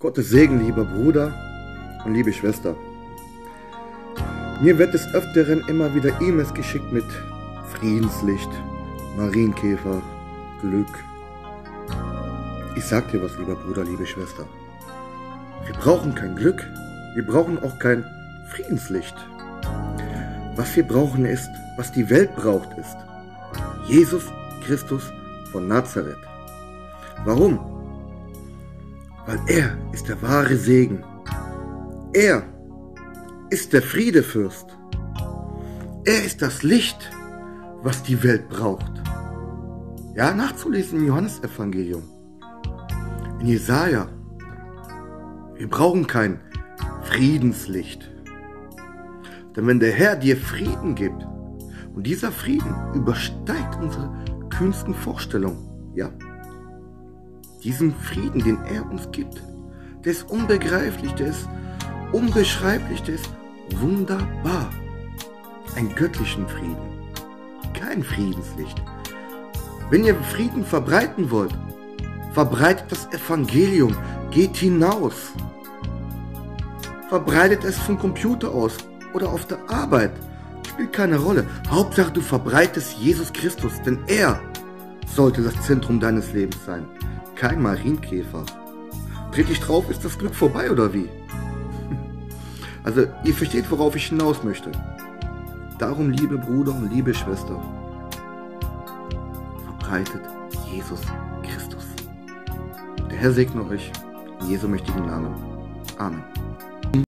Gottes Segen, lieber Bruder und liebe Schwester. Mir wird des Öfteren immer wieder E-Mails geschickt mit Friedenslicht, Marienkäfer, Glück. Ich sag dir was, lieber Bruder, liebe Schwester. Wir brauchen kein Glück, wir brauchen auch kein Friedenslicht. Was wir brauchen ist, was die Welt braucht ist. Jesus Christus von Nazareth. Warum? Weil er ist der wahre Segen. Er ist der Friedefürst. Er ist das Licht, was die Welt braucht. Ja, nachzulesen im Johannesevangelium. In Jesaja. Wir brauchen kein Friedenslicht. Denn wenn der Herr dir Frieden gibt, und dieser Frieden übersteigt unsere kühnsten Vorstellungen, ja, diesen Frieden, den er uns gibt, der ist unbegreiflich, der ist unbeschreiblich, der ist wunderbar. Ein göttlichen Frieden, kein Friedenslicht. Wenn ihr Frieden verbreiten wollt, verbreitet das Evangelium, geht hinaus. Verbreitet es vom Computer aus oder auf der Arbeit. Spielt keine Rolle. Hauptsache du verbreitest Jesus Christus, denn er sollte das Zentrum deines Lebens sein kein Marienkäfer. Tritt ich drauf, ist das Glück vorbei oder wie? Also, ihr versteht, worauf ich hinaus möchte. Darum, liebe Bruder und liebe Schwester, verbreitet Jesus Christus. Der Herr segne euch in Jesu mächtigen Namen. Amen.